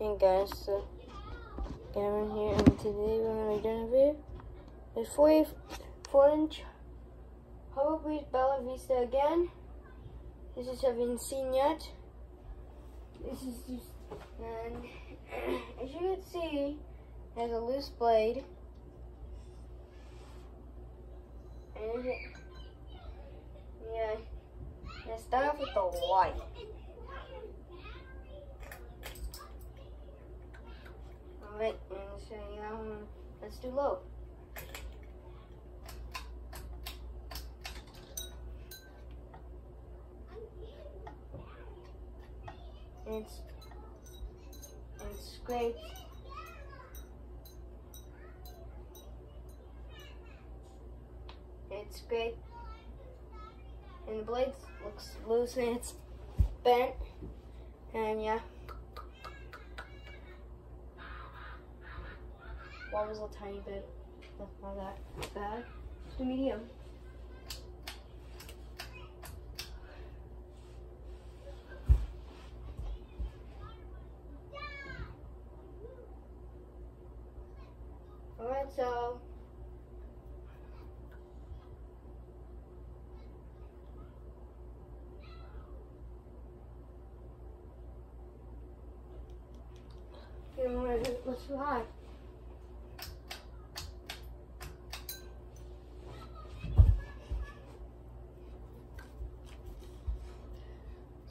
Hey guys, so Cameron here, and today we're gonna be doing a video. It's 44 inch Harbor Breeze Bella Vista again. This is haven't seen yet. This is just, and as you can see, it has a loose blade. And yeah, let's start off with the white. Alright, and so um, let's do low. It's it's great. It's great. And the blade looks loose and it's bent. And yeah. Wobbles a tiny bit. That's not that bad. It's a medium. Alright, so Let's try.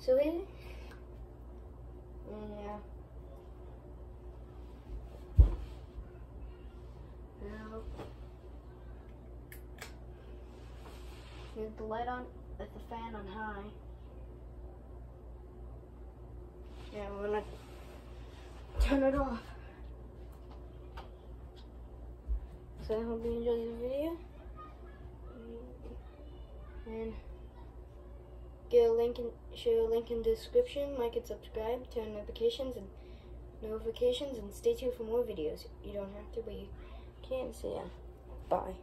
Silly. Mm, yeah. Now, with the light on, with the fan on high. Yeah, we're gonna turn it off. So I hope you enjoyed this video. And get a link in share a link in the description like and subscribe turn notifications and notifications and stay tuned for more videos. You don't have to but you can so yeah bye